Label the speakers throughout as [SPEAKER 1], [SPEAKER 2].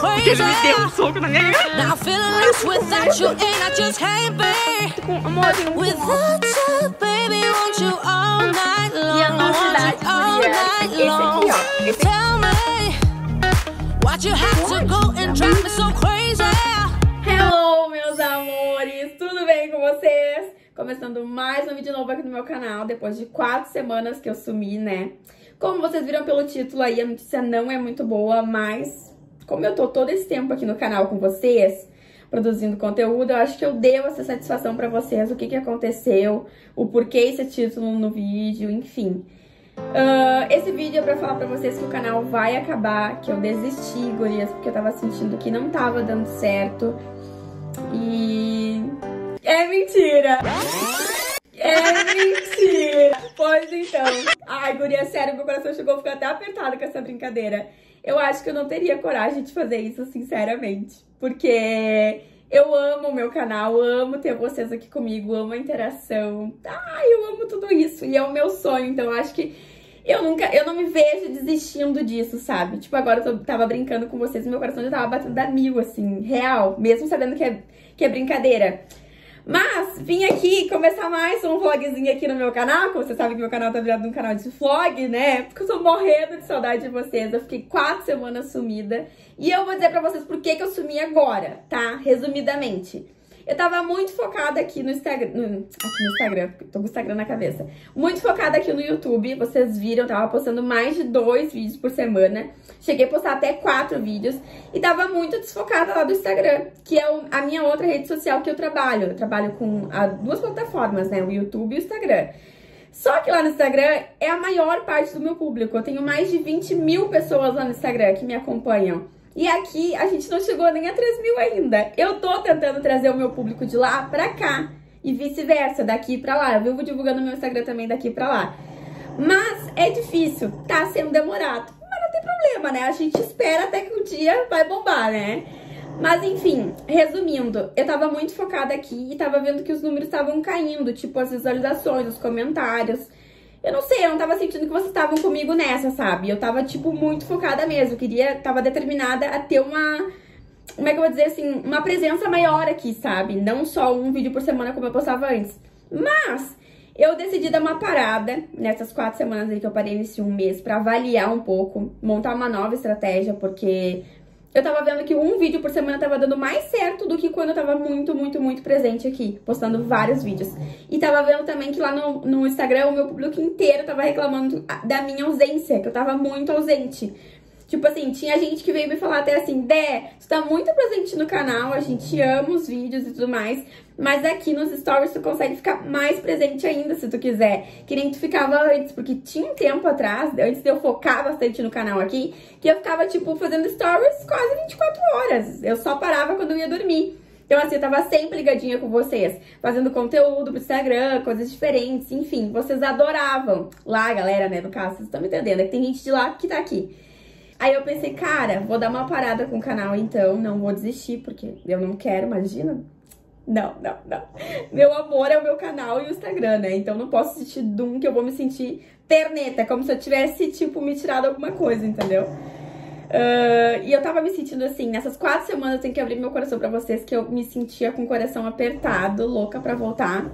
[SPEAKER 1] Porque ele me deu um soco na minha cara.
[SPEAKER 2] Now feeling loose without you, and I just can't be.
[SPEAKER 1] Com amor, um
[SPEAKER 2] Without you, baby, want you all night long.
[SPEAKER 1] E a novidade
[SPEAKER 2] you all
[SPEAKER 1] do dia, esse aqui, ó. Esse
[SPEAKER 2] Tell me, why'd you have to go and drive me so crazy?
[SPEAKER 1] Hello, meus amores! Tudo bem com vocês? Começando mais um vídeo novo aqui no meu canal, depois de quatro semanas que eu sumi, né? Como vocês viram pelo título aí, a notícia não é muito boa, mas como eu tô todo esse tempo aqui no canal com vocês, produzindo conteúdo, eu acho que eu devo essa satisfação pra vocês, o que que aconteceu, o porquê esse título no vídeo, enfim. Ah, esse vídeo é pra falar pra vocês que o canal vai acabar, que eu desisti, gurias, porque eu tava sentindo que não tava dando certo. E. É mentira! É mentira! Pois então. Ai, guria, sério, meu coração chegou a ficar até apertado com essa brincadeira. Eu acho que eu não teria coragem de fazer isso, sinceramente. Porque eu amo o meu canal, amo ter vocês aqui comigo, amo a interação. Ai, eu amo tudo isso. E é o meu sonho, então eu acho que eu nunca, eu não me vejo desistindo disso, sabe? Tipo, agora eu tava brincando com vocês e meu coração já tava batendo da mil, assim, real, mesmo sabendo que é, que é brincadeira. Mas vim aqui começar mais um vlogzinho aqui no meu canal, como vocês sabem que meu canal tá virado um canal de vlog, né? Porque eu tô morrendo de saudade de vocês. Eu fiquei quatro semanas sumida. E eu vou dizer pra vocês por que, que eu sumi agora, tá? Resumidamente. Eu tava muito focada aqui no Instagram. aqui no Instagram, tô com o Instagram na cabeça. Muito focada aqui no YouTube. Vocês viram, tava postando mais de dois vídeos por semana. Cheguei a postar até quatro vídeos. E tava muito desfocada lá do Instagram, que é a minha outra rede social que eu trabalho. Eu trabalho com duas plataformas, né? O YouTube e o Instagram. Só que lá no Instagram é a maior parte do meu público. Eu tenho mais de 20 mil pessoas lá no Instagram que me acompanham. E aqui a gente não chegou nem a 3 mil ainda. Eu tô tentando trazer o meu público de lá pra cá. E vice-versa, daqui pra lá. Eu vivo divulgando meu Instagram também daqui pra lá. Mas é difícil, tá sendo demorado. Mas não tem problema, né? A gente espera até que um dia vai bombar, né? Mas enfim, resumindo, eu tava muito focada aqui e tava vendo que os números estavam caindo, tipo as visualizações, os comentários. Eu não sei, eu não tava sentindo que vocês estavam comigo nessa, sabe? Eu tava, tipo, muito focada mesmo. Queria, tava determinada a ter uma. Como é que eu vou dizer assim? Uma presença maior aqui, sabe? Não só um vídeo por semana como eu postava antes. Mas eu decidi dar uma parada nessas quatro semanas aí que eu parei nesse um mês pra avaliar um pouco, montar uma nova estratégia, porque eu tava vendo que um vídeo por semana tava dando mais certo do que quando eu tava muito, muito, muito presente aqui, postando vários vídeos. E tava vendo também que lá no, no Instagram o meu público inteiro tava reclamando da minha ausência, que eu tava muito ausente. Tipo assim, tinha gente que veio me falar até assim, Dé, tu tá muito presente no canal, a gente ama os vídeos e tudo mais, mas aqui nos stories tu consegue ficar mais presente ainda se tu quiser, que nem tu ficava antes, porque tinha um tempo atrás, antes de eu focar bastante no canal aqui, que eu ficava, tipo, fazendo stories quase 24 horas, eu só parava quando eu ia dormir. Então, assim, eu tava sempre ligadinha com vocês, fazendo conteúdo pro Instagram, coisas diferentes, enfim, vocês adoravam. Lá, galera, né, no caso, vocês estão me entendendo, é que tem gente de lá que tá aqui. Aí eu pensei, cara, vou dar uma parada com o canal então, não vou desistir, porque eu não quero, imagina. Não, não, não. Meu amor é o meu canal e o Instagram, né? Então não posso assistir Doom que eu vou me sentir perneta, como se eu tivesse, tipo, me tirado alguma coisa, entendeu? Ah, e eu tava me sentindo assim, nessas quatro semanas eu tenho que abrir meu coração pra vocês, que eu me sentia com o coração apertado, louca pra voltar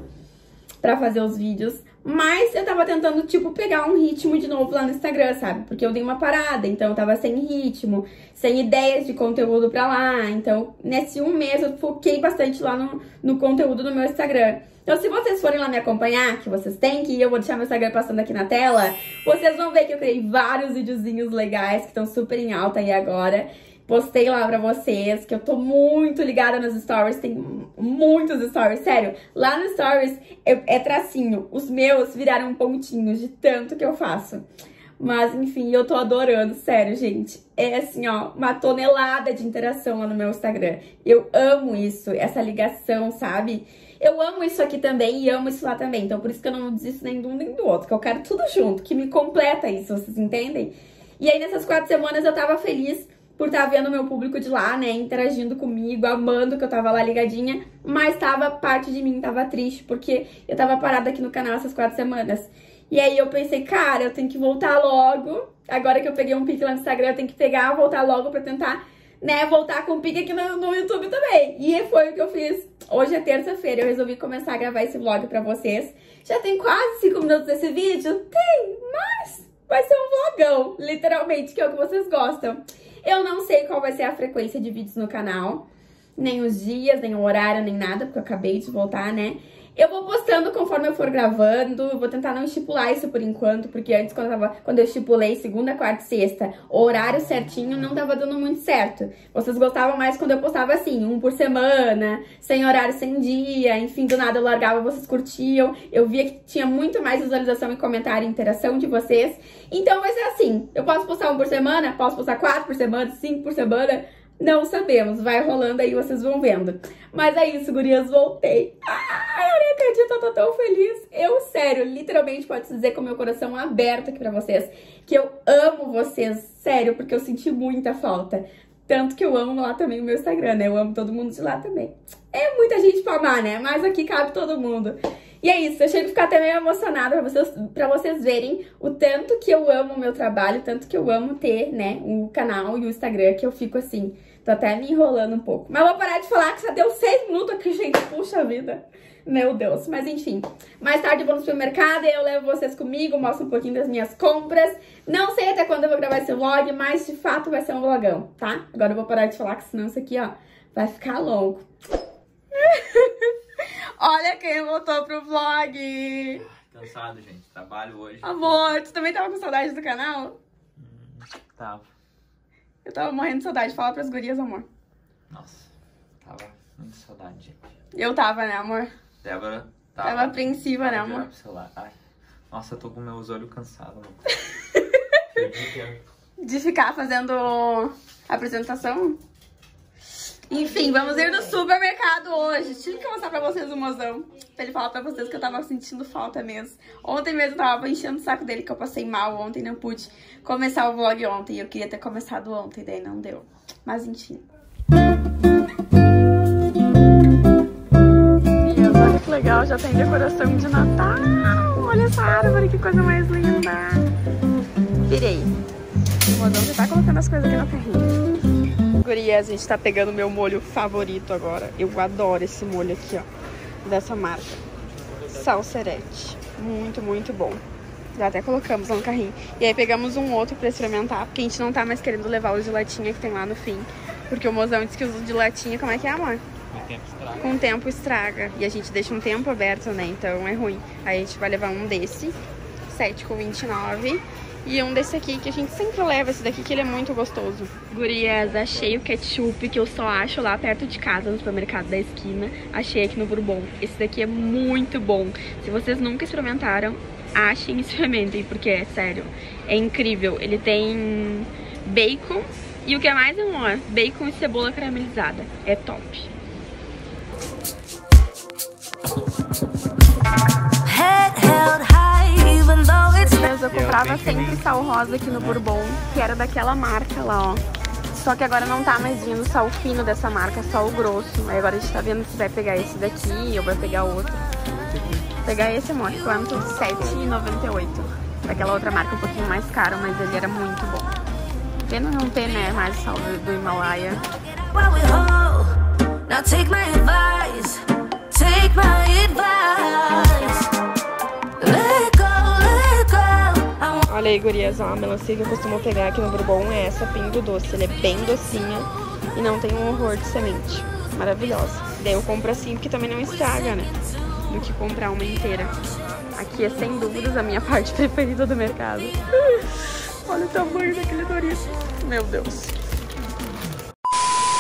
[SPEAKER 1] pra fazer os vídeos. Mas eu tava tentando, tipo, pegar um ritmo de novo lá no Instagram, sabe? Porque eu dei uma parada, então eu tava sem ritmo, sem ideias de conteúdo pra lá. Então, nesse um mês eu foquei bastante lá no, no conteúdo do meu Instagram. Então, se vocês forem lá me acompanhar, que vocês têm que eu vou deixar meu Instagram passando aqui na tela, vocês vão ver que eu criei vários videozinhos legais que estão super em alta aí agora. Postei lá pra vocês, que eu tô muito ligada nos stories, tem muitos stories, sério. Lá nos stories é, é tracinho, os meus viraram pontinhos de tanto que eu faço. Mas enfim, eu tô adorando, sério, gente. É assim, ó, uma tonelada de interação lá no meu Instagram. Eu amo isso, essa ligação, sabe? Eu amo isso aqui também e amo isso lá também. Então, por isso que eu não desisto nem de um nem do outro, que eu quero tudo junto, que me completa isso, vocês entendem? E aí, nessas quatro semanas, eu tava feliz por estar vendo meu público de lá, né, interagindo comigo, amando que eu tava lá ligadinha, mas tava, parte de mim tava triste, porque eu tava parada aqui no canal essas quatro semanas. E aí eu pensei, cara, eu tenho que voltar logo Agora que eu peguei um pique lá no Instagram, eu tenho que pegar, voltar logo pra tentar, né, voltar com pique aqui no, no YouTube também. E foi o que eu fiz. Hoje é terça-feira, eu resolvi começar a gravar esse vlog pra vocês. Já tem quase 5 minutos desse vídeo? Tem, mas vai ser um vlogão, literalmente, que é o que vocês gostam. Eu não sei qual vai ser a frequência de vídeos no canal, nem os dias, nem o horário, nem nada, porque eu acabei de voltar, né? Eu vou postando conforme eu for gravando, vou tentar não estipular isso por enquanto, porque antes quando eu, tava, quando eu estipulei segunda, quarta e sexta, o horário certinho não tava dando muito certo. Vocês gostavam mais quando eu postava assim, um por semana, sem horário, sem dia, enfim, do nada eu largava, vocês curtiam. Eu via que tinha muito mais visualização e comentário e interação de vocês. Então vai ser assim, eu posso postar um por semana, posso postar quatro por semana, cinco por semana, não sabemos, vai rolando aí, vocês vão vendo. Mas é isso, gurias, voltei. Ai, eu nem acredito, eu tô tão feliz. Eu, sério, literalmente pode dizer com meu coração aberto aqui pra vocês que eu amo vocês, sério, porque eu senti muita falta. Tanto que eu amo lá também o meu Instagram, né? Eu amo todo mundo de lá também. É muita gente pra amar, né? Mas aqui cabe todo mundo. E é isso, eu chego a ficar até meio emocionada pra vocês, pra vocês verem o tanto que eu amo o meu trabalho, tanto que eu amo ter, né, o canal e o Instagram, que eu fico assim, tô até me enrolando um pouco. Mas vou parar de falar que só deu seis minutos aqui, gente, puxa vida. Meu Deus, mas enfim. Mais tarde eu vou no supermercado e eu levo vocês comigo, mostro um pouquinho das minhas compras. Não sei até quando eu vou gravar esse vlog, mas de fato vai ser um vlogão, tá? Agora eu vou parar de falar, que senão isso aqui, ó, vai ficar longo. Olha quem voltou pro vlog!
[SPEAKER 3] Cansado, gente. Trabalho hoje.
[SPEAKER 1] Amor, tu também tava com saudade do canal?
[SPEAKER 3] Tava.
[SPEAKER 1] Eu tava morrendo de saudade. Fala pras gurias, amor.
[SPEAKER 3] Nossa, tava muito saudade, gente.
[SPEAKER 1] Eu tava, né, amor?
[SPEAKER 3] Débora tava.
[SPEAKER 1] Tava apreensiva, né, amor?
[SPEAKER 3] celular. Ai. Nossa, eu tô com meus olhos cansados.
[SPEAKER 1] De ficar fazendo apresentação? Enfim, vamos ir no supermercado hoje. Tive que mostrar pra vocês o mozão. Pra ele falar pra vocês que eu tava sentindo falta mesmo. Ontem mesmo eu tava enchendo o saco dele que eu passei mal ontem, não pude começar o vlog ontem. Eu queria ter começado ontem, daí não deu. Mas enfim. Olha que legal, já tem decoração de Natal. Olha essa árvore, que coisa mais linda. Virei. O mozão já tá colocando as coisas aqui no carrinho. Gurias, a gente tá pegando meu molho favorito agora. Eu adoro esse molho aqui, ó. Dessa marca. Salserete. Muito, muito bom. Já até colocamos lá no carrinho. E aí pegamos um outro pra experimentar, porque a gente não tá mais querendo levar os de latinha que tem lá no fim. Porque o mozão disse que os de latinha, como é que é, amor?
[SPEAKER 3] O tempo estraga.
[SPEAKER 1] Com o tempo estraga. E a gente deixa um tempo aberto, né? Então é ruim. Aí a gente vai levar um desse, 7,29. E um desse aqui, que a gente sempre leva esse daqui, que ele é muito gostoso. Gurias, achei o ketchup que eu só acho lá perto de casa, no supermercado da esquina. Achei aqui no Bourbon. Esse daqui é muito bom. Se vocês nunca experimentaram, achem e experimentem, porque é sério, é incrível. Ele tem bacon e o que é mais, amor? Bacon e cebola caramelizada. É top.
[SPEAKER 2] Head held high,
[SPEAKER 1] Mas eu comprava sempre sal rosa aqui no Bourbon, que era daquela marca lá, ó. Só que agora não tá mais vindo sal fino dessa marca, só o grosso. Aí agora a gente tá vendo se vai pegar esse daqui ou vai pegar outro. Pegar esse, amor, quanto? R$7,98. Daquela outra marca um pouquinho mais caro, mas ele era muito bom. Pena não ter, né, mais sal do, do Himalaia.
[SPEAKER 2] Now take my advice, take my advice. Go. I want
[SPEAKER 1] Olha aí, gurias, ó, a melancia que eu costumo pegar aqui no Bourbon é essa pingo doce. Ela é bem docinha e não tem um horror de semente. Maravilhosa. Daí eu compro assim porque também não estraga, né? Do que comprar uma inteira. Aqui é sem dúvidas a minha parte preferida do mercado. Olha o tamanho daquele Doritos. Meu Deus.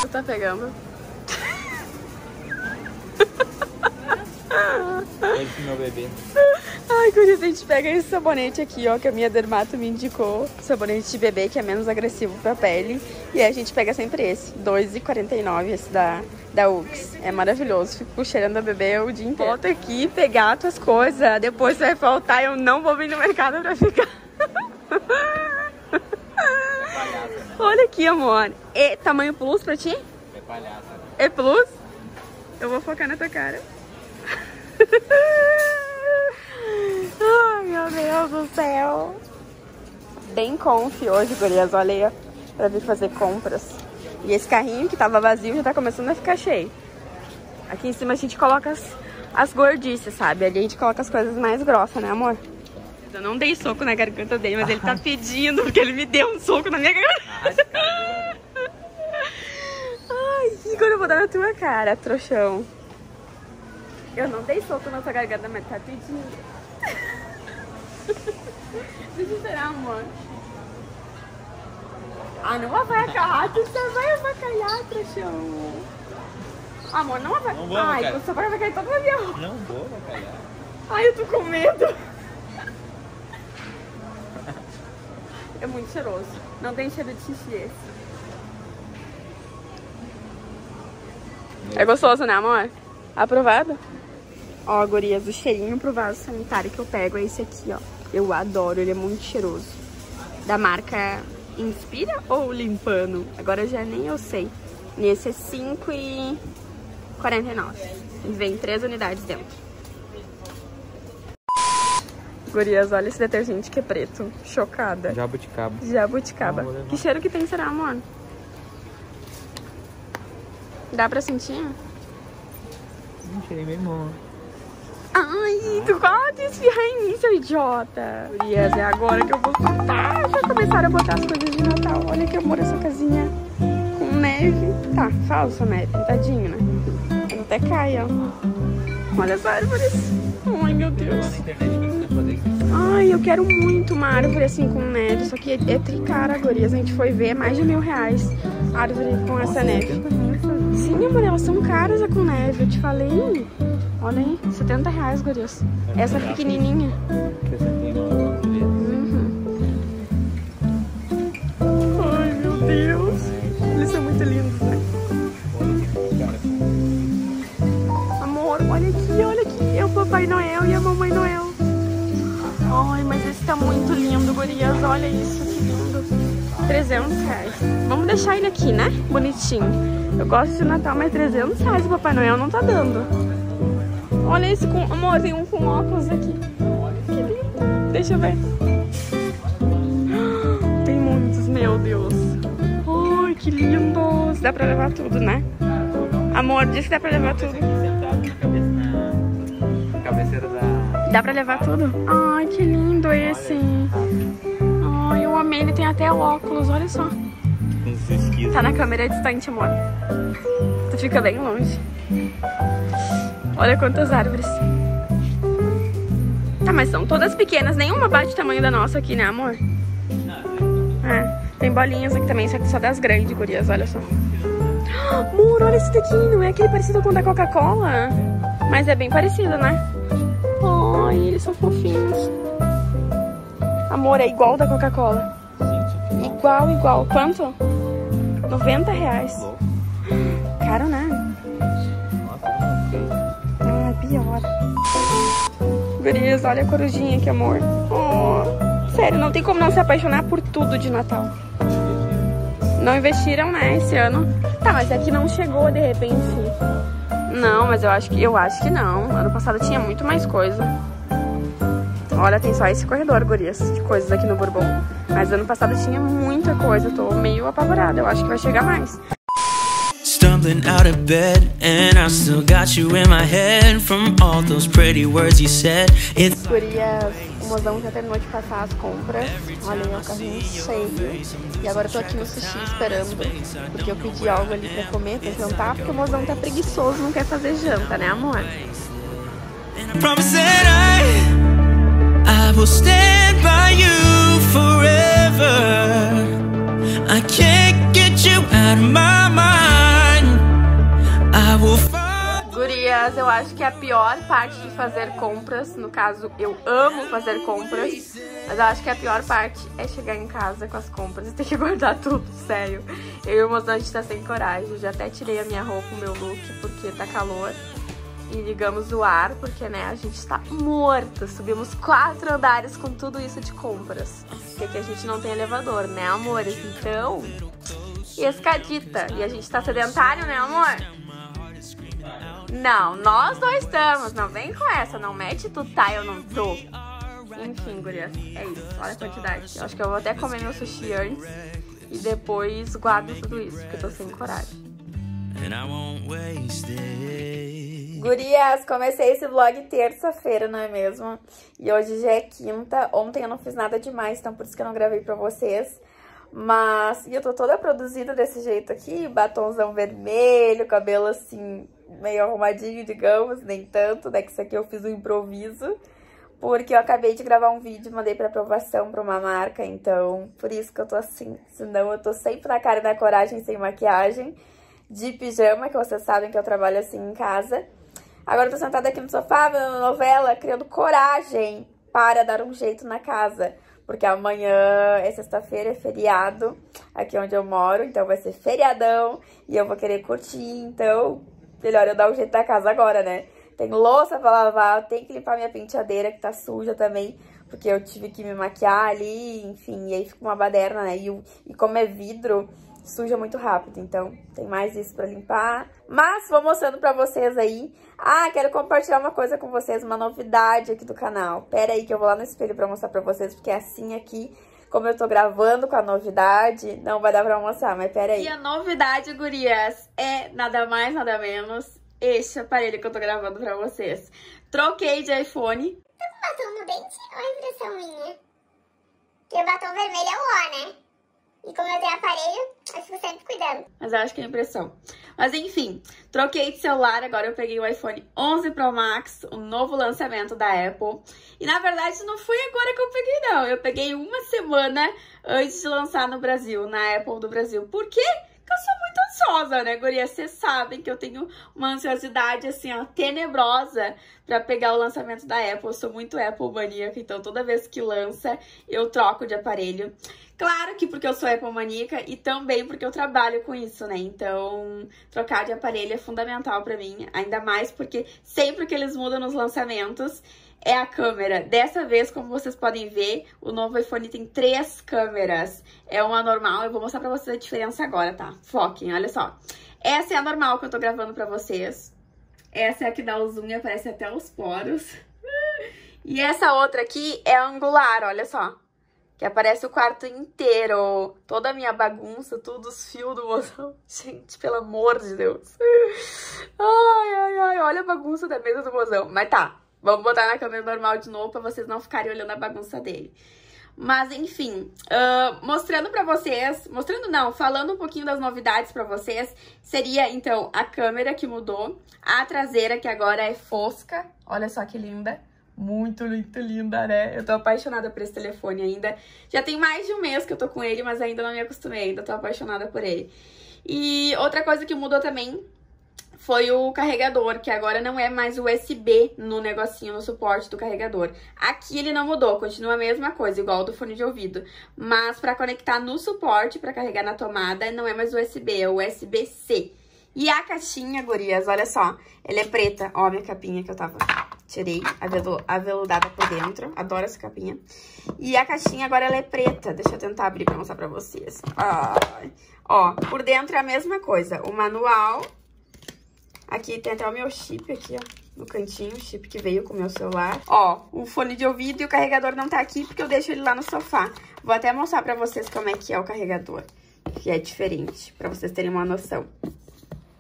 [SPEAKER 1] Você tá pegando?
[SPEAKER 3] Esse meu bebê.
[SPEAKER 1] Ai, Gurias, a gente pega esse sabonete aqui, ó, que a minha dermato me indicou. Sabonete de bebê, que é menos agressivo pra pele. E aí a gente pega sempre esse, R$2,49, esse da, da Ux. É maravilhoso, fico cheirando a bebê o dia inteiro. Volta aqui pegar tuas coisas, depois vai faltar, eu não vou vir no mercado pra ficar. Olha aqui, amor. É tamanho plus pra ti?
[SPEAKER 3] É palhaça.
[SPEAKER 1] É plus? Eu vou focar na tua cara. Meu Deus do céu. bem conf hoje, gurias. Olha aí, pra vir fazer compras. E esse carrinho que tava vazio já tá começando a ficar cheio. Aqui em cima a gente coloca as, as gordices, sabe? Ali a gente coloca as coisas mais grossas, né, amor? Eu não dei soco na garganta dele, mas ele tá pedindo, porque ele me deu um soco na minha garganta. Ai, que quando eu vou dar na tua cara, trouxão. Eu não dei soco na tua garganta, mas tá pedindo. Deixa eu esperar, amor. Ah, não avacalhar, tu só vai avacalhar, trouxão. Amor, não avacalhar.
[SPEAKER 3] Não vou
[SPEAKER 1] Ai,
[SPEAKER 3] avacalhar.
[SPEAKER 1] você vai avacalhar todo o avião.
[SPEAKER 3] Não vou, calhar.
[SPEAKER 1] Ai, eu tô com medo. É muito cheiroso. Não tem cheiro de xixi esse. É gostoso, né, amor? Aprovado? Ó, gurias, o cheirinho pro vaso sanitário que eu pego é esse aqui, ó. Eu adoro, ele é muito cheiroso. Da marca Inspira ou Limpano? Agora já nem eu sei. E esse é R$5,49. E vem três unidades dentro. Gurias, olha esse detergente que é preto. Chocada.
[SPEAKER 3] Jabuticaba.
[SPEAKER 1] Jabuticaba.
[SPEAKER 3] Não.
[SPEAKER 1] Que cheiro que tem, será, amor? Dá pra sentir?
[SPEAKER 3] Hum, cheirei bem bom.
[SPEAKER 1] Ai, tu gosta de em mim, seu idiota. Gurias, é agora que eu vou surtar. Já começaram a botar as coisas de Natal. Olha que amor essa casinha com neve. Tá, falsa neve, tadinho, né? Mas até cai, ó. Olha as árvores. Ai, meu Deus. Ai, eu quero muito uma árvore assim com neve, só que é, é tricara, gurias. A gente foi ver, é mais de mil reais árvore com essa neve. Sim, amor, elas são caras a com neve, eu te falei. Olha aí, 70 reais, gurias. Essa pequenininha. 300 reais. Vamos deixar ele aqui, né? Bonitinho. Eu gosto de Natal, mas 300 reais o Papai Noel não tá dando. Olha esse com... Amor, tem um com óculos aqui. Que lindo. Deixa eu ver. Tem muitos, meu Deus. Ai, que lindos. Dá pra levar tudo, né? Amor, diz que dá pra levar tudo. Dá pra levar tudo? Ai, que lindo esse. Ele tem até óculos, olha só. Tá na câmera distante, amor. Tu fica bem longe. Olha quantas árvores. Tá, mas são todas pequenas. Nenhuma bate o tamanho da nossa aqui, né, amor? É. Tem bolinhas aqui também, só que só das grandes, gurias. Olha só. Amor, olha esse daqui. Não é aquele parecido com o da Coca-Cola? Mas é bem parecido, né? Ai, eles são fofinhos. Amor, é igual o da Coca-Cola. Igual, igual. Quanto? 90 reais. Caro, né? Ah, pior. Gurias, olha a corujinha aqui, amor. Oh, sério, não tem como não se apaixonar por tudo de Natal. Não investiram, né, esse ano. Tá, mas é que não chegou de repente. Não, mas eu acho que eu acho que não. Ano passado tinha muito mais coisa. Olha, tem só esse corredor, gurias, de coisas aqui no Bourbon. Mas ano passado tinha muita coisa. Eu tô meio apavorada. Eu acho que vai chegar mais.
[SPEAKER 4] Stumbling out of bed, and I still got you in my head from all those pretty words you said. It's
[SPEAKER 1] Gurias, o mozão já terminou de passar as compras. Olha aí, o carrinho cheio. E agora eu tô aqui no sushi esperando. Porque eu pedi algo ali pra comer, pra jantar. Porque o mozão tá preguiçoso, não quer fazer janta, né, amor?
[SPEAKER 4] and I promise that I, I will stand
[SPEAKER 1] Gurias, eu acho que a pior parte de fazer compras, no caso, eu amo fazer compras, mas eu acho que a pior parte é chegar em casa com as compras e ter que guardar tudo, sério. Eu e o mozão, a gente tá sem coragem. Já até tirei a minha roupa, o meu look, porque tá calor. E ligamos o ar, porque, né, a gente tá morta. Subimos quatro andares com tudo isso de compras. Porque aqui a gente não tem elevador, né, amores? Então, e escadita. E a gente tá sedentário, né, amor? Não, nós dois estamos. Não vem com essa. Não mete tu tá, eu não tô. Enfim, gurias, é isso. Olha a quantidade. Eu acho que eu vou até comer meu sushi antes e depois guardo tudo isso, porque eu tô sem coragem.
[SPEAKER 4] and I won't waste it.
[SPEAKER 1] Gurias, comecei esse vlog terça-feira, não é mesmo? E hoje já é quinta. Ontem eu não fiz nada demais, então por isso que eu não gravei pra vocês. Mas, e eu tô toda produzida desse jeito aqui, batomzão vermelho, cabelo assim, meio arrumadinho, digamos, nem tanto, né? Que isso aqui eu fiz um improviso. Porque eu acabei de gravar um vídeo, mandei pra aprovação pra uma marca, então por isso que eu tô assim. Senão eu tô sempre na cara e na coragem, sem maquiagem, de pijama, que vocês sabem que eu trabalho assim em casa. Agora eu tô sentada aqui no sofá, vendo novela, criando coragem para dar um jeito na casa. Porque amanhã é sexta-feira, é feriado aqui onde eu moro, então vai ser feriadão e eu vou querer curtir, então melhor eu dar um jeito na casa agora, né? Tem louça pra lavar, tem que limpar minha penteadeira que tá suja também, porque eu tive que me maquiar ali, enfim, e aí fica uma baderna, né? E, e como é vidro, suja muito rápido, então tem mais isso pra limpar. Mas vou mostrando pra vocês aí. Ah, quero compartilhar uma coisa com vocês, uma novidade aqui do canal. Pera aí que eu vou lá no espelho pra mostrar pra vocês, porque é assim aqui, como eu tô gravando com a novidade, não vai dar pra mostrar, mas pera aí. E a novidade, gurias, é nada mais, nada menos este aparelho que eu tô gravando pra vocês. Troquei de iPhone.
[SPEAKER 5] batom no dente ou é impressão minha? Porque o batom vermelho é o ó, né? E como eu tenho aparelho, eu fico sempre cuidando.
[SPEAKER 1] Mas eu acho que é impressão. Mas enfim, troquei de celular, agora eu peguei o iPhone 11 Pro Max, o novo lançamento da Apple. E na verdade não foi agora que eu peguei não, eu peguei uma semana antes de lançar no Brasil, na Apple do Brasil. Por quê? Porque eu sou muito ansiosa, né, guria? Vocês sabem que eu tenho uma ansiosidade, assim, ó, tenebrosa pra pegar o lançamento da Apple. Eu sou muito Apple maníaca, então toda vez que lança, eu troco de aparelho. Claro que porque eu sou Apple maníaca e também porque eu trabalho com isso, né? Então, trocar de aparelho é fundamental pra mim, ainda mais porque sempre que eles mudam nos lançamentos, é a câmera. Dessa vez, como vocês podem ver, o novo iPhone tem três câmeras. É uma normal, eu vou mostrar pra vocês a diferença agora, tá? Foquem, olha só. Essa é a normal que eu tô gravando pra vocês. Essa é a que dá o zoom e aparece até os poros. E essa outra aqui é angular, olha só. Que aparece o quarto inteiro, toda a minha bagunça, todos os fios do mozão. Gente, pelo amor de Deus. Ai, ai, ai, olha a bagunça da mesa do mozão. Mas tá, Vamos botar na câmera normal de novo pra vocês não ficarem olhando a bagunça dele. Mas, enfim, uh, mostrando pra vocês, mostrando não, falando um pouquinho das novidades pra vocês, seria, então, a câmera que mudou, a traseira que agora é fosca, olha só que linda, muito, muito linda, né? Eu tô apaixonada por esse telefone ainda, já tem mais de um mês que eu tô com ele, mas ainda não me acostumei, ainda tô apaixonada por ele. E outra coisa que mudou também foi o carregador, que agora não é mais USB no negocinho, no suporte do carregador. Aqui ele não mudou, continua a mesma coisa, igual do fone de ouvido. Mas para conectar no suporte, para carregar na tomada, não é mais USB, é USB-C. E a caixinha, gurias, olha só, ela é preta. Ó, minha capinha que eu tava... Tirei aveludada por dentro. Adoro essa capinha. E a caixinha agora ela é preta. Deixa eu tentar abrir pra mostrar pra vocês. Ai. Ó, por dentro é a mesma coisa. O manual Aqui tem até o meu chip aqui, ó, no cantinho, o chip que veio com o meu celular. Ó, o fone de ouvido e o carregador não tá aqui porque eu deixo ele lá no sofá. Vou até mostrar pra vocês como é que é o carregador, que é diferente, pra vocês terem uma noção.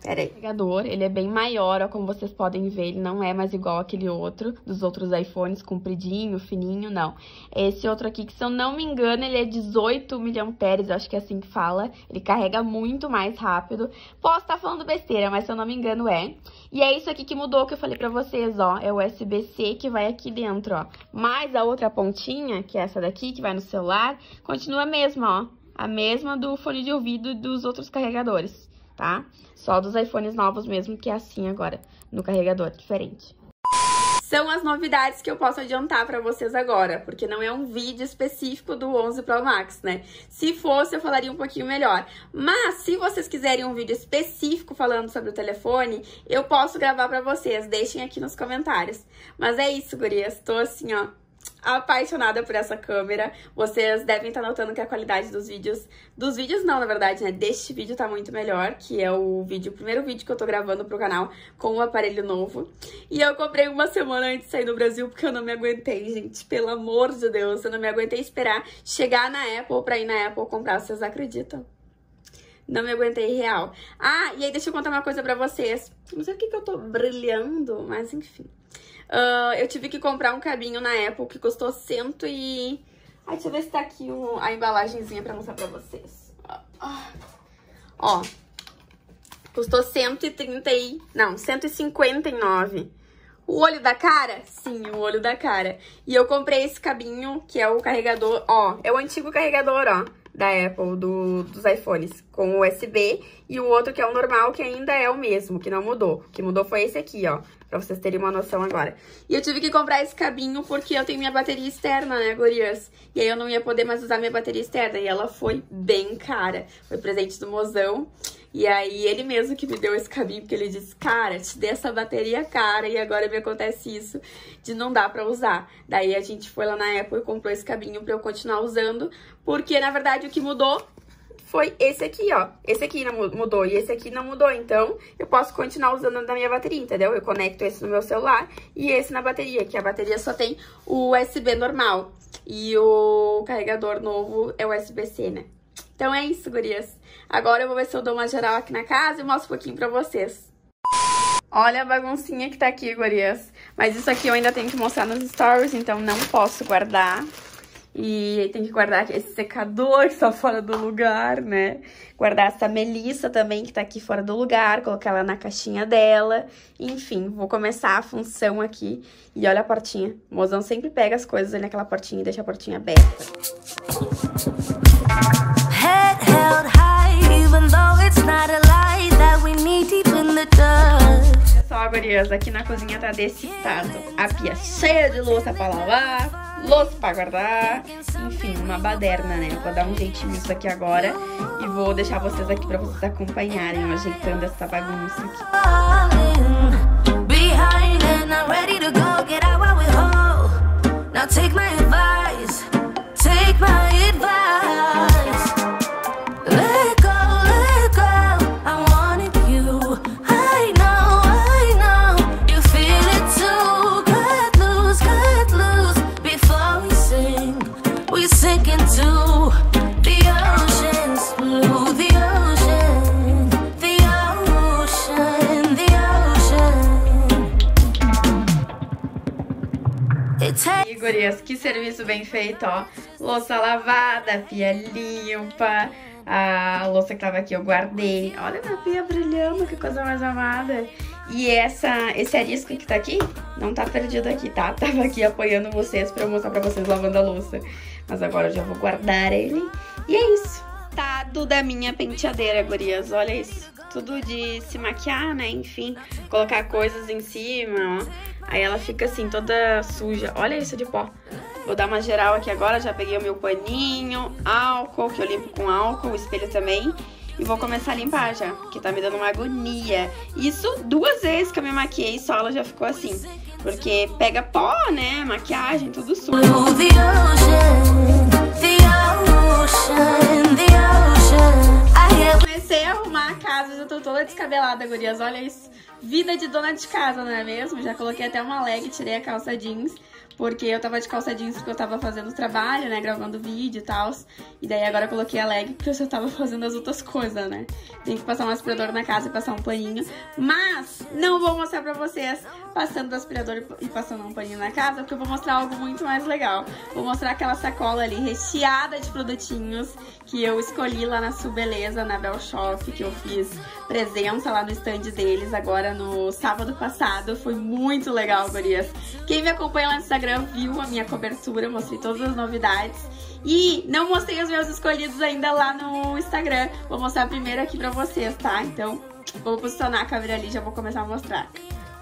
[SPEAKER 1] Pera aí. O carregador, ele é bem maior, ó, como vocês podem ver, ele não é mais igual aquele outro, dos outros iPhones, compridinho, fininho, não. Esse outro aqui, que se eu não me engano, ele é 18 miliamperes, acho que é assim que fala. Ele carrega muito mais rápido. Posso estar falando besteira, mas se eu não me engano é. E é isso aqui que mudou, que eu falei pra vocês, ó, é o USB-C que vai aqui dentro, ó. Mais a outra pontinha, que é essa daqui, que vai no celular, continua a mesma, ó. A mesma do fone de ouvido dos outros carregadores tá? Só dos iPhones novos mesmo, que é assim agora, no carregador, diferente. São as novidades que eu posso adiantar pra vocês agora, porque não é um vídeo específico do 11 Pro Max, né? Se fosse, eu falaria um pouquinho melhor. Mas, se vocês quiserem um vídeo específico falando sobre o telefone, eu posso gravar pra vocês. Deixem aqui nos comentários. Mas é isso, gurias. Tô assim, ó, apaixonada por essa câmera. Vocês devem estar notando que a qualidade dos vídeos, dos vídeos não, na verdade, né, deste vídeo tá muito melhor, que é o vídeo, o primeiro vídeo que eu tô gravando pro canal com o aparelho novo. E eu comprei uma semana antes de sair do Brasil porque eu não me aguentei, gente, pelo amor de Deus, eu não me aguentei esperar chegar na Apple pra ir na Apple comprar, vocês acreditam? Não me aguentei real. Ah, e aí deixa eu contar uma coisa pra vocês. Não sei o que que eu tô brilhando, mas enfim. Uh, eu tive que comprar um cabinho na Apple que custou cento e... Ai, deixa eu ver se tá aqui um, a embalagenzinha pra mostrar pra vocês. Ó, custou 130 e... Não, 159. O olho da cara? Sim, o olho da cara. E eu comprei esse cabinho, que é o carregador, ó, é o antigo carregador, ó da Apple, do, dos iPhones, com USB, e o outro que é o normal, que ainda é o mesmo, que não mudou. O que mudou foi esse aqui, ó, pra vocês terem uma noção agora. E eu tive que comprar esse cabinho porque eu tenho minha bateria externa, né, gurias? E aí eu não ia poder mais usar minha bateria externa, e ela foi bem cara. Foi presente do mozão. E aí ele mesmo que me deu esse cabinho, porque ele disse, cara, te dei essa bateria cara e agora me acontece isso de não dar pra usar. Daí a gente foi lá na Apple e comprou esse cabinho pra eu continuar usando, porque na verdade o que mudou foi esse aqui, ó. Esse aqui não mudou e esse aqui não mudou, então eu posso continuar usando na minha bateria, entendeu? Eu conecto esse no meu celular e esse na bateria, que a bateria só tem o USB normal. E o carregador novo é USB-C, né? Então é isso, gurias. Agora eu vou ver se eu dou uma geral aqui na casa e mostro um pouquinho pra vocês. Olha a baguncinha que tá aqui, gurias. Mas isso aqui eu ainda tenho que mostrar nos stories, então não posso guardar. E tem que guardar esse secador que tá fora do lugar, né? Guardar essa melissa também que tá aqui fora do lugar, colocar ela na caixinha dela. Enfim, vou começar a função aqui. E olha a portinha. O mozão sempre pega as coisas ali naquela portinha e deixa a portinha aberta.
[SPEAKER 2] Head held high, even though it's not a lie that we need deep in the dust.
[SPEAKER 1] Só, gurias, aqui na cozinha tá desse estado. A pia cheia de louça pra lavar, louça pra guardar, enfim, uma baderna, né? Vou dar um jeitinho nisso aqui agora e vou deixar vocês aqui pra vocês acompanharem, eu ajeitando essa bagunça aqui. Gurias, que serviço bem feito, ó. Louça lavada, pia limpa. A louça que tava aqui eu guardei. Olha minha pia brilhando, que coisa mais amada. E essa, esse arisco que tá aqui, não tá perdido aqui, tá? Tava aqui apoiando vocês pra eu mostrar pra vocês lavando a louça. Mas agora eu já vou guardar ele. E é isso. Tado da minha penteadeira, gurias. Olha isso. Tudo de se maquiar, né? Enfim, colocar coisas em cima, ó. Aí ela fica assim, toda suja. Olha isso de pó. Vou dar uma geral aqui agora. Já peguei o meu paninho, álcool, que eu limpo com álcool, o espelho também. E vou começar a limpar já, que tá me dando uma agonia. Isso duas vezes que eu me maquiei, só ela já ficou assim. Porque pega pó, né? Maquiagem, tudo sujo. Comecei a arrumar a casa, já tô toda descabelada, gurias. Olha isso. Vida de dona de casa, não é mesmo? Já coloquei até uma leg, tirei a calça jeans. Porque eu tava de calça jeans porque eu tava fazendo trabalho, né? Gravando vídeo e tal. E daí agora eu coloquei a leg porque eu já tava fazendo as outras coisas, né? Tem que passar um aspirador na casa e passar um paninho. Mas não vou mostrar pra vocês passando o aspirador e passando um paninho na casa, porque eu vou mostrar algo muito mais legal. Vou mostrar aquela sacola ali recheada de produtinhos que eu escolhi lá na Sul Beleza, na Bell Shop, que eu fiz presença lá no stand deles agora no sábado passado. Foi muito legal, gurias. Quem me acompanha lá no Instagram viu a minha cobertura, mostrei todas as novidades. E não mostrei os meus escolhidos ainda lá no Instagram. Vou mostrar primeiro aqui pra vocês, tá? Então, vou posicionar a câmera ali e já vou começar a mostrar.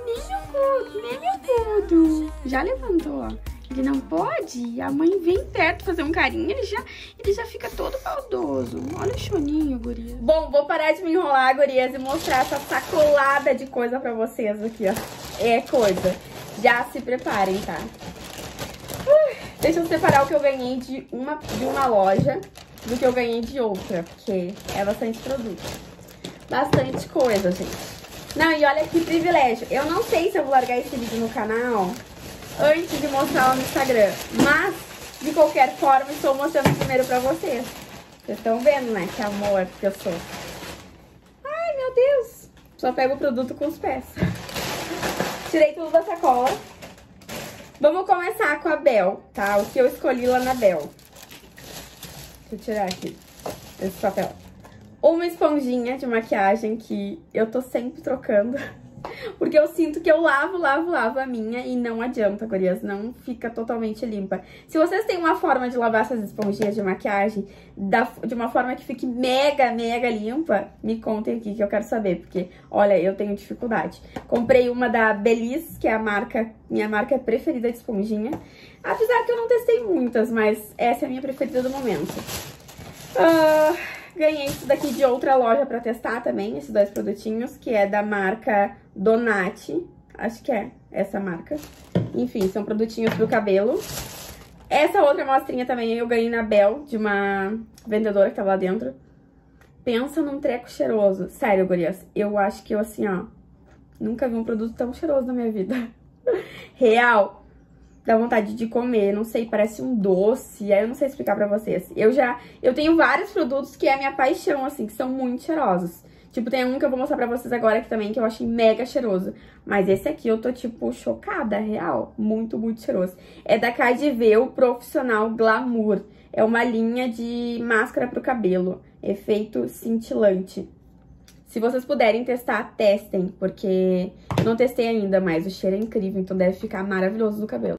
[SPEAKER 1] Nem meu gordo. Já levantou, ó. Ele não pode. A mãe vem perto fazer um carinho, ele já, ele já fica todo baldoso. Olha o choninho, gurias. Bom, vou parar de me enrolar, gurias, e mostrar essa sacolada de coisa pra vocês aqui, ó. É coisa. Já se preparem, tá? Deixa eu separar o que eu ganhei de uma, de uma loja do que eu ganhei de outra, porque é bastante produto. Bastante coisa, gente. Não, e olha que privilégio. Eu não sei se eu vou largar esse vídeo no canal antes de mostrar no Instagram, mas, de qualquer forma, estou mostrando primeiro pra vocês. Vocês estão vendo, né? Que amor que eu sou. Ai, meu Deus. Só pego o produto com os pés. Tirei tudo da sacola. Vamos começar com a Bel, tá? O que eu escolhi lá na Bel. Deixa eu tirar aqui esse papel. Uma esponjinha de maquiagem que eu tô sempre trocando. Porque eu sinto que eu lavo, lavo, lavo a minha e não adianta, gurias, não fica totalmente limpa. Se vocês têm uma forma de lavar essas esponjinhas de maquiagem da, de uma forma que fique mega, mega limpa, me contem aqui que eu quero saber, porque, olha, eu tenho dificuldade. Comprei uma da Belize, que é a marca, minha marca preferida de esponjinha. Apesar que eu não testei muitas, mas essa é a minha preferida do momento. Uh, ganhei isso daqui de outra loja pra testar também, esses dois produtinhos, que é da marca Donati. Acho que é essa marca. Enfim, são produtinhos pro cabelo. Essa outra amostrinha também eu ganhei na Bel, de uma vendedora que tava lá dentro. Pensa num treco cheiroso. Sério, gurias, eu acho que eu, assim, ó, nunca vi um produto tão cheiroso na minha vida. Real dá vontade de comer, não sei, parece um doce, aí eu não sei explicar pra vocês. Eu já, eu tenho vários produtos que é a minha paixão, assim, que são muito cheirosos. Tipo, tem um que eu vou mostrar pra vocês agora aqui também, que eu achei mega cheiroso. Mas esse aqui eu tô, tipo, chocada, real. Muito, muito cheiroso. É da o Profissional Glamour. É uma linha de máscara pro cabelo. Efeito cintilante. Se vocês puderem testar, testem, porque eu não testei ainda, mas o cheiro é incrível, então deve ficar maravilhoso no cabelo.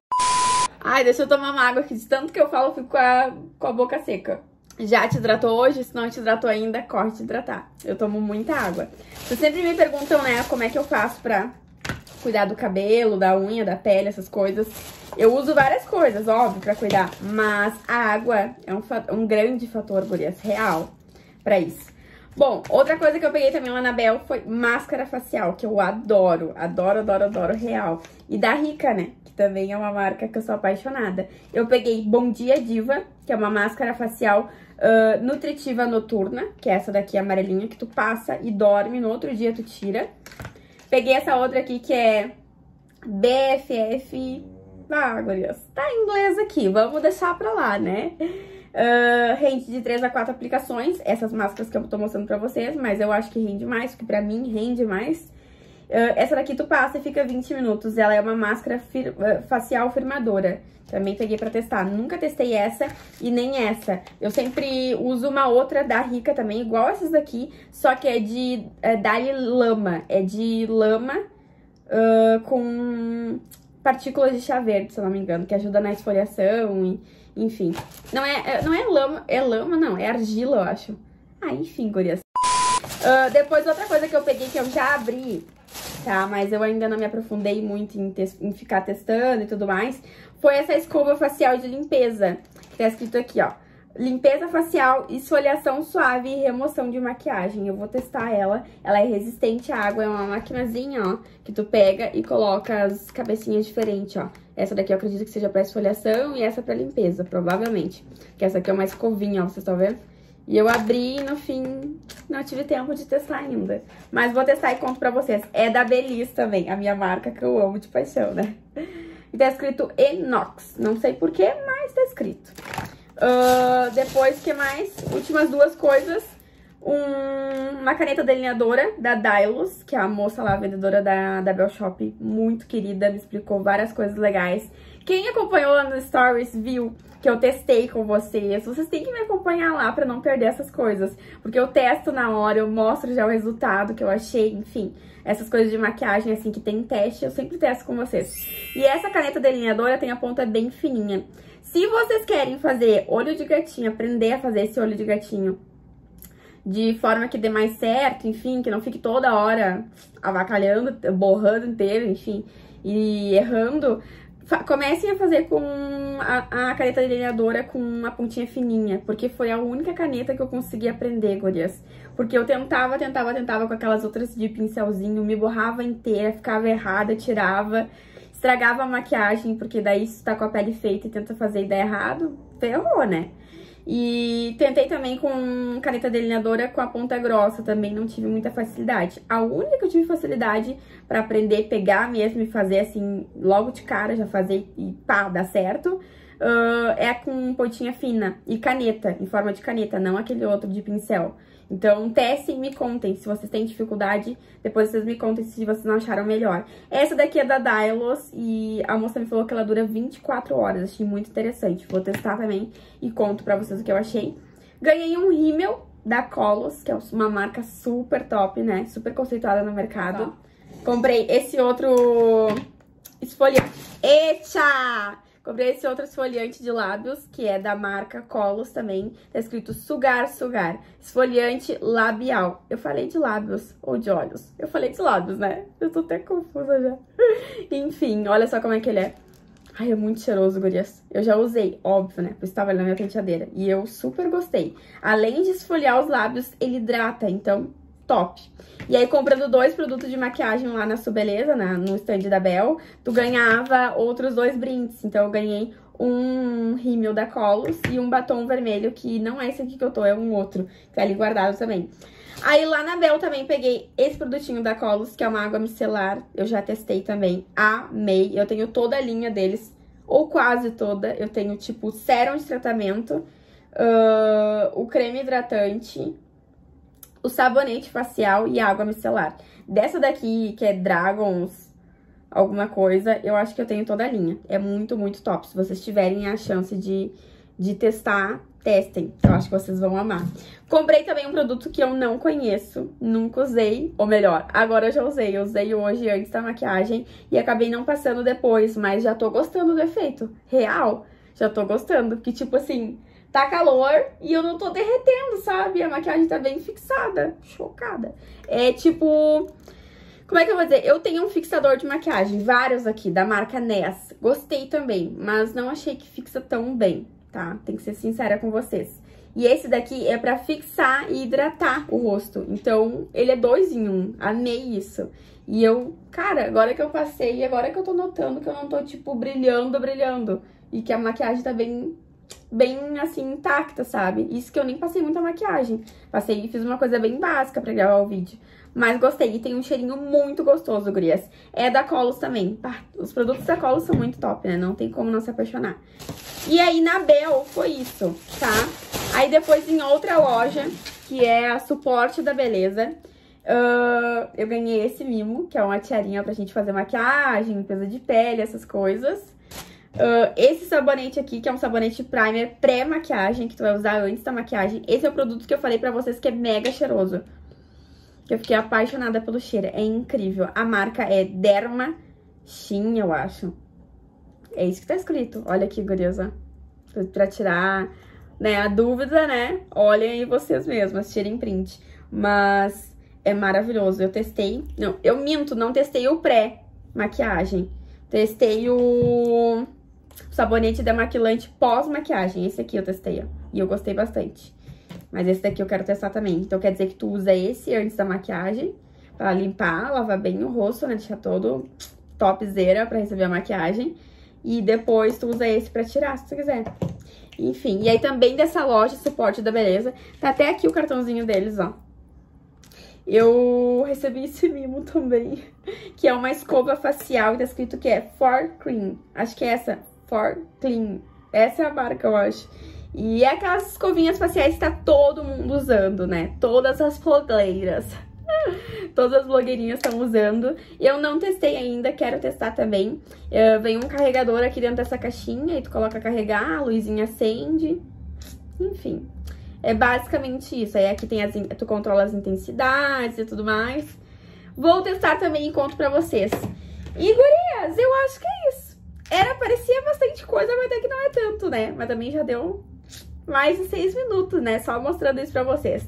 [SPEAKER 1] Ai, deixa eu tomar uma água aqui. De tanto que eu falo, eu fico com a, com a boca seca. Já te hidratou hoje? Se não te hidratou ainda, corre te hidratar. Eu tomo muita água. Vocês sempre me perguntam, né, como é que eu faço pra cuidar do cabelo, da unha, da pele, essas coisas. Eu uso várias coisas, óbvio, pra cuidar. Mas a água é um, um grande fator, gurias, real, pra isso. Bom, outra coisa que eu peguei também lá na Bel foi máscara facial, que eu adoro, adoro, adoro, adoro, real. E da Rica, né? também é uma marca que eu sou apaixonada. Eu peguei Bom Dia Diva, que é uma máscara facial uh, nutritiva noturna, que é essa daqui amarelinha, que tu passa e dorme, no outro dia tu tira. Peguei essa outra aqui que é BFF... Ah, gurias, tá em inglês aqui, vamos deixar pra lá, né? Uh, rende de 3 a 4 aplicações, essas máscaras que eu tô mostrando pra vocês, mas eu acho que rende mais, porque pra mim rende mais. Uh, essa daqui tu passa e fica 20 minutos. Ela é uma máscara fir uh, facial firmadora. Também peguei pra testar. Nunca testei essa e nem essa. Eu sempre uso uma outra da Rica também, igual essas daqui, só que é de é, Dali Lama. É de lama uh, com partículas de chá verde, se eu não me engano, que ajuda na esfoliação e, enfim. Não é, é não é lama, é lama não, é argila, eu acho. Ah, enfim, gurias. Uh, depois, outra coisa que eu peguei, que eu já abri, tá? Mas eu ainda não me aprofundei muito em, em ficar testando e tudo mais. Foi essa escova facial de limpeza, que tá escrito aqui, ó. Limpeza facial, esfoliação suave e remoção de maquiagem. Eu vou testar ela. Ela é resistente à água, é uma maquinazinha, ó, que tu pega e coloca as cabecinhas diferentes, ó. Essa daqui eu acredito que seja pra esfoliação e essa pra limpeza, provavelmente. Que essa aqui é uma escovinha, ó, vocês estão vendo? E eu abri e no fim não tive tempo de testar ainda. Mas vou testar e conto pra vocês. É da Belize também, a minha marca que eu amo de paixão, né? E tá escrito Enox. Não sei porquê, mas tá escrito. Uh, depois, que mais? Últimas duas coisas. Um, uma caneta delineadora da Dylos, que é a moça lá, a vendedora da, da Bell Shop, muito querida, me explicou várias coisas legais. Quem acompanhou lá no Stories viu que eu testei com vocês. Vocês têm que me acompanhar lá pra não perder essas coisas. Porque eu testo na hora, eu mostro já o resultado que eu achei, enfim. Essas coisas de maquiagem, assim, que tem teste, eu sempre testo com vocês. E essa caneta delineadora tem a ponta bem fininha. Se vocês querem fazer olho de gatinho, aprender a fazer esse olho de gatinho de forma que dê mais certo, enfim, que não fique toda hora avacalhando, borrando inteiro, enfim, e errando, comecem a fazer com a, a, caneta delineadora com uma pontinha fininha, porque foi a única caneta que eu consegui aprender, gurias. Porque eu tentava, tentava, tentava com aquelas outras de pincelzinho, me borrava inteira, ficava errada, tirava. estragava a maquiagem, porque daí se tá com a pele feita e tenta fazer e dá errado, ferrou, né? E tentei também com caneta delineadora com a ponta grossa, também não tive muita facilidade. A única que eu tive facilidade pra aprender, pegar mesmo e fazer assim, logo de cara, já fazer e pá, dá certo, uh, é com pontinha fina e caneta, em forma de caneta, não aquele outro de pincel. Então, testem e me contem se vocês têm dificuldade. Depois vocês me contem se vocês não acharam melhor. Essa daqui é da Dylos e a moça me falou que ela dura 24 horas. Achei muito interessante. Vou testar também e conto pra vocês o que eu achei. Ganhei um rímel da Colos, que é uma marca super top, né? Super conceituada no mercado. Comprei esse outro esfoliante. Eita! Comprei esse outro esfoliante de lábios, que é da marca Colos também. Tá escrito sugar, sugar. Esfoliante labial. Eu falei de lábios ou de olhos? Eu falei de lábios, né? Eu tô até confusa já. Enfim, olha só como é que ele é. Ai, é muito cheiroso, gurias. Eu já usei, óbvio, né? Pois estava ali na minha penteadeira. E eu super gostei. Além de esfoliar os lábios, ele hidrata, então top. E aí, comprando dois produtos de maquiagem lá na Subeleza, na, no stand da Bel, tu ganhava outros dois brindes. Então, eu ganhei um rímel da Colos e um batom vermelho, que não é esse aqui que eu tô, é um outro, que tá ali guardado também. Aí, lá na Bel também peguei esse produtinho da Colos, que é uma água micelar. Eu já testei também, amei. Eu tenho toda a linha deles, ou quase toda. Eu tenho, tipo, sérum de tratamento, uh, o creme hidratante, o sabonete facial e água micelar. Dessa daqui, que é Dragons alguma coisa, eu acho que eu tenho toda a linha. É muito, muito top. Se vocês tiverem a chance de, de testar, testem. Eu acho que vocês vão amar. Comprei também um produto que eu não conheço, nunca usei, ou melhor, agora eu já usei. Eu usei hoje antes da maquiagem e acabei não passando depois, mas já tô gostando do efeito. Real, já tô gostando. Que tipo assim, tá calor e eu não tô derretendo, sabe? A maquiagem tá bem fixada. Chocada. É tipo... Como é que eu vou dizer? Eu tenho um fixador de maquiagem, vários aqui, da marca Ness. Gostei também, mas não achei que fixa tão bem, tá? Tem que ser sincera com vocês. E esse daqui é pra fixar e hidratar o rosto. Então, ele é dois em um. Amei isso. E eu, cara, agora que eu passei, agora que eu tô notando que eu não tô, tipo, brilhando, brilhando. E que a maquiagem tá bem bem, assim, intacta, sabe? Isso que eu nem passei muita maquiagem. Passei e fiz uma coisa bem básica pra gravar o vídeo. Mas gostei. E tem um cheirinho muito gostoso, gurias. É da Colos também. Os produtos da Colos são muito top, né? Não tem como não se apaixonar. E aí, na Bel, foi isso, tá? Aí, depois, em outra loja, que é a Suporte da Beleza... Uh, eu ganhei esse mimo, que é uma tiarinha pra gente fazer maquiagem, limpeza de pele, essas coisas. Uh, esse sabonete aqui, que é um sabonete primer pré-maquiagem, que tu vai usar antes da maquiagem. Esse é o produto que eu falei pra vocês que é mega cheiroso. Que eu fiquei apaixonada pelo cheiro. É incrível. A marca é Derma Shin, eu acho. É isso que tá escrito. Olha aqui, gurias, Pra tirar né, a dúvida, né? Olhem aí vocês mesmas, tirem print. Mas é maravilhoso. Eu testei... Não, eu minto, não testei o pré-maquiagem. Testei o sabonete demaquilante pós-maquiagem. Esse aqui eu testei, ó. E eu gostei bastante. Mas esse daqui eu quero testar também. Então, quer dizer que tu usa esse antes da maquiagem. Pra limpar, lavar bem o rosto, né? Deixar todo topzera pra receber a maquiagem. E depois tu usa esse pra tirar, se tu quiser. Enfim, e aí também dessa loja Suporte da Beleza, tá até aqui o cartãozinho deles, ó. Eu recebi esse mimo também, que é uma escova facial e tá escrito que é For Cream. Acho que é essa, For Clean. Essa é a marca, eu acho. E é aquelas escovinhas faciais que tá todo mundo usando, né? Todas as blogueiras. Todas as blogueirinhas estão usando. Eu não testei ainda, quero testar também. Uh, vem um carregador aqui dentro dessa caixinha, e tu coloca carregar, a luzinha acende. Enfim, é basicamente isso. Aí aqui tem as, tu controla as intensidades e tudo mais. Vou testar também e conto pra vocês. E, gurias, eu acho que é. Era, parecia bastante coisa, mas até que não é tanto, né? Mas também já deu mais de seis minutos, né? Só mostrando isso pra vocês.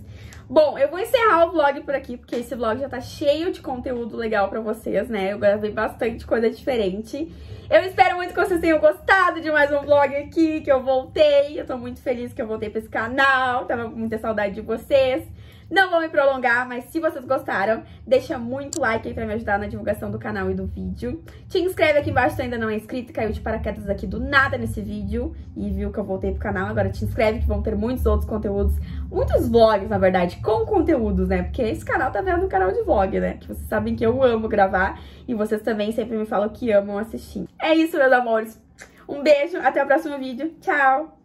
[SPEAKER 1] Bom, eu vou encerrar o vlog por aqui, porque esse vlog já tá cheio de conteúdo legal pra vocês, né? Eu gravei bastante coisa diferente. Eu espero muito que vocês tenham gostado de mais um vlog aqui, que eu voltei. Eu tô muito feliz que eu voltei pra esse canal, tava com muita saudade de vocês. Não vou me prolongar, mas se vocês gostaram, deixa muito like aí pra me ajudar na divulgação do canal e do vídeo. Te inscreve aqui embaixo se ainda não é inscrito, caiu de paraquedas aqui do nada nesse vídeo e viu que eu voltei pro canal. Agora te inscreve que vão ter muitos outros conteúdos, muitos vlogs, na verdade, com conteúdos, né? Porque esse canal tá vendo um canal de vlog, né? Que vocês sabem que eu amo gravar e vocês também sempre me falam que amam assistir. É isso, meus amores. Um beijo, até o próximo vídeo. Tchau!